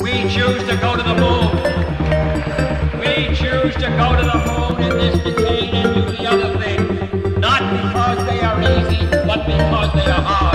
We choose to go to the moon. We choose to go to the moon in this decade and do the other thing. Not because they are easy, but because they are hard.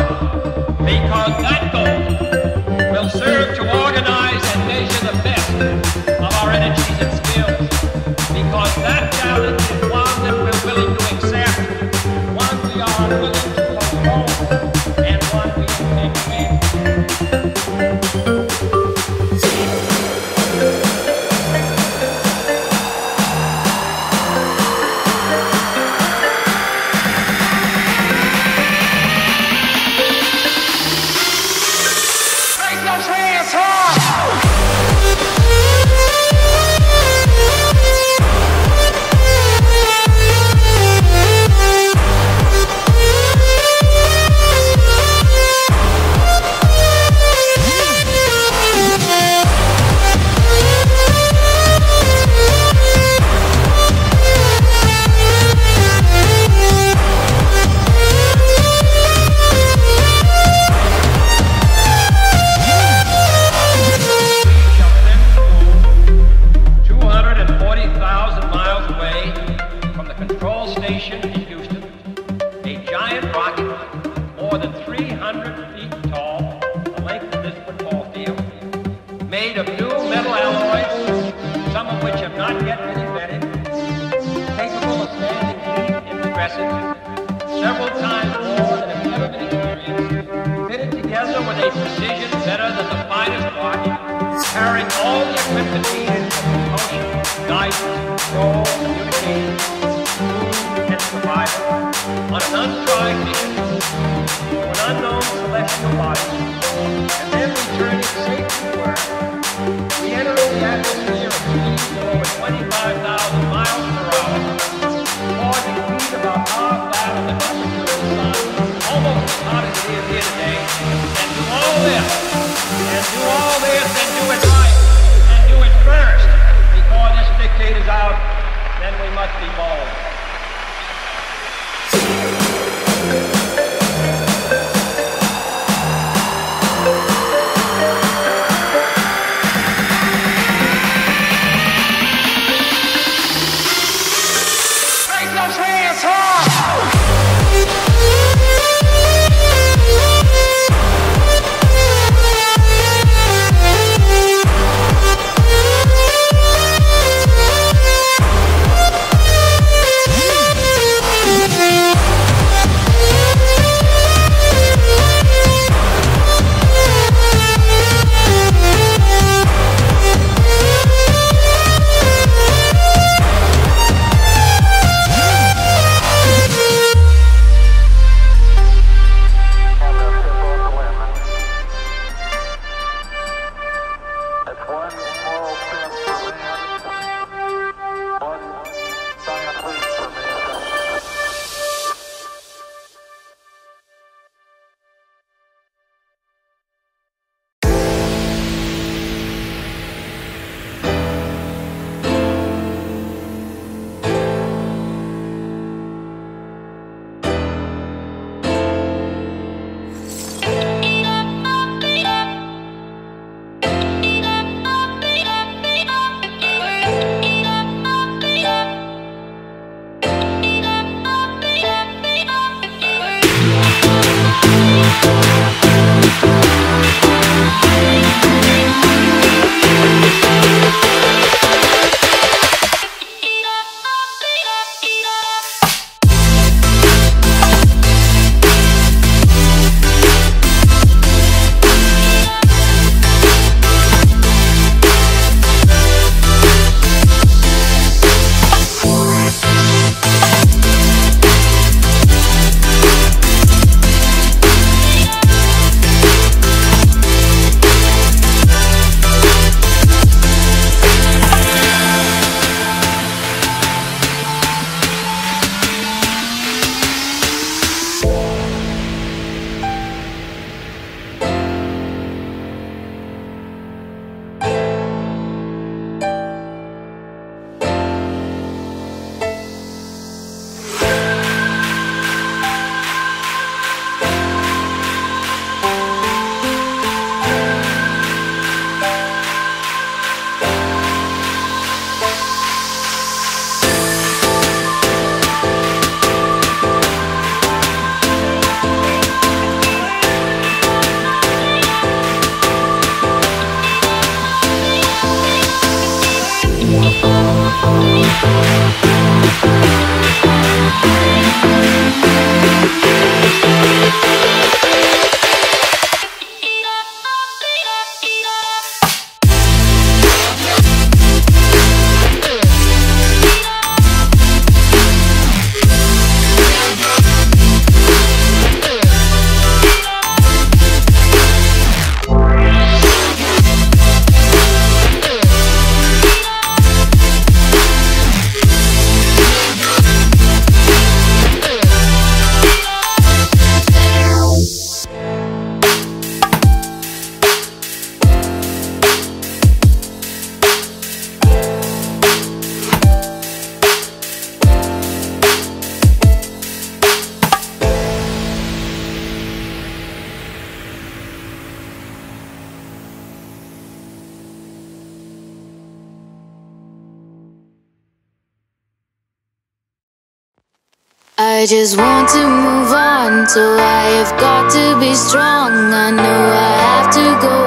Rocket more than 300 feet tall, the length of this football field, made of new metal alloys, some of which have not yet been invented, capable of standing heat in stresses, several times more than have ever been experienced, fitted together with a precision better than the finest watch, carrying all the equipment needed for propulsion, guidance, control, communication, food, and survival on an untried mission to an unknown celestial body, and then returning safely to Earth, re-entering the atmosphere at speeds of over 25,000 miles per hour, causing the temperature of the sun, almost as as here today, and do all this, and do all this, and do it right, and do it first, before this is out, then we must be bold. I just want to move on, so I have got to be strong. I know I have to go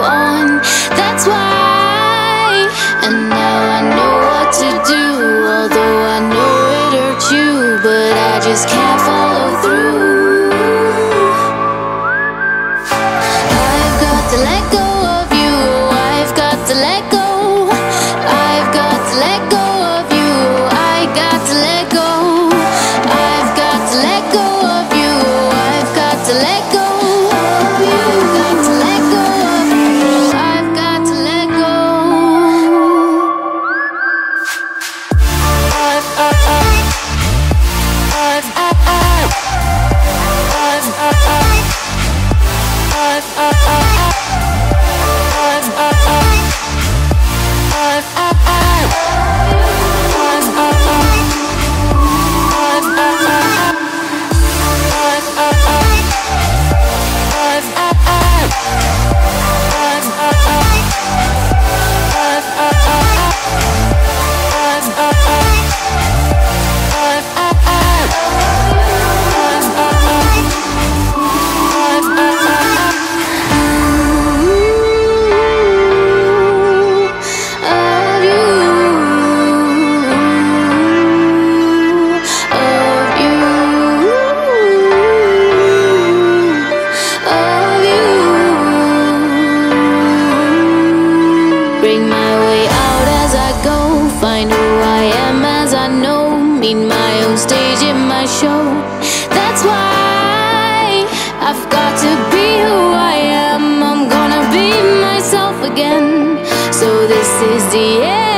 need my own stage in my show. That's why I've got to be who I am. I'm gonna be myself again. So this is the end.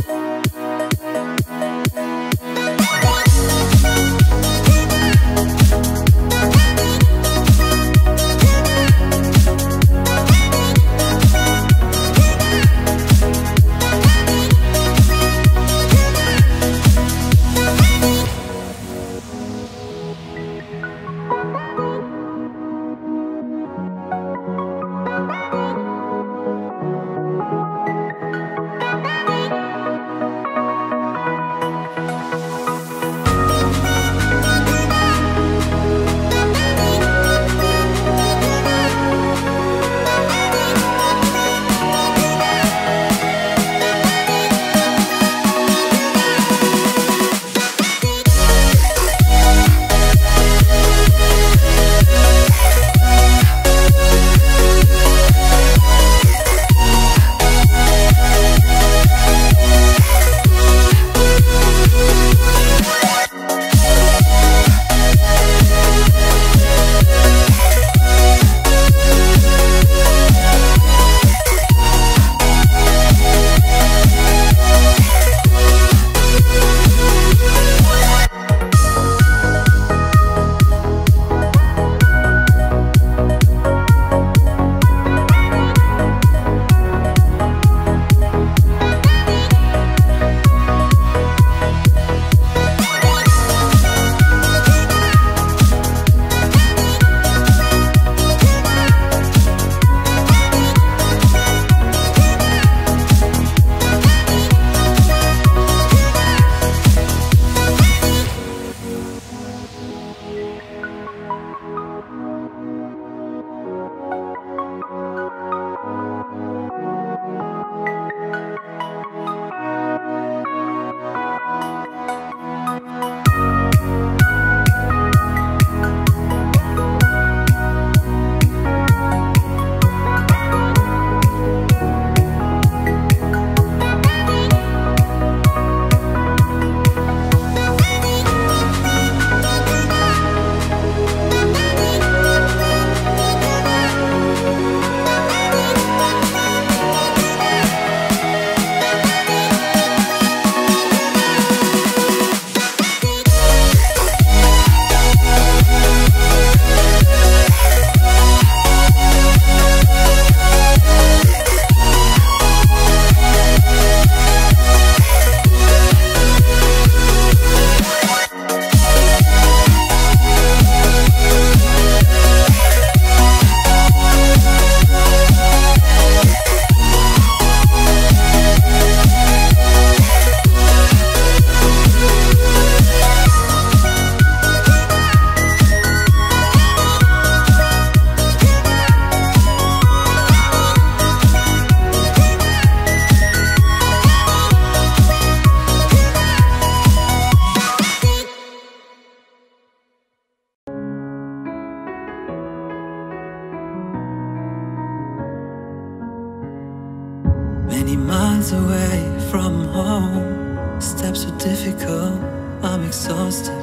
difficult. I'm exhausted,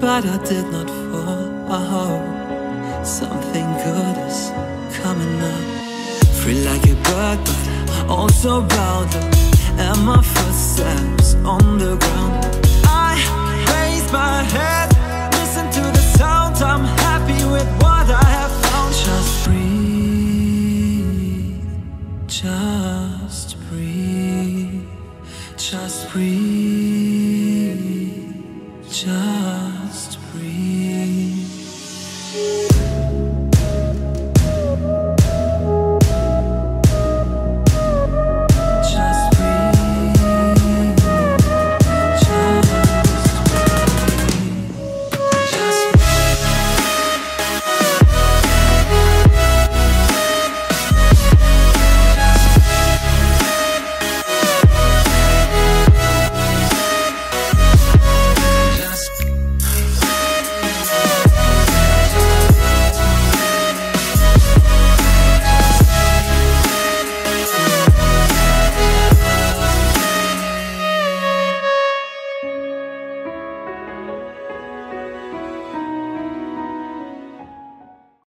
but I did not fall. I hope something good is coming up. Free like a bird, but also bound. And my footsteps on the ground. I raise my head, listen to the sound. I'm happy with what I have found. Just breathe, just breathe, just breathe.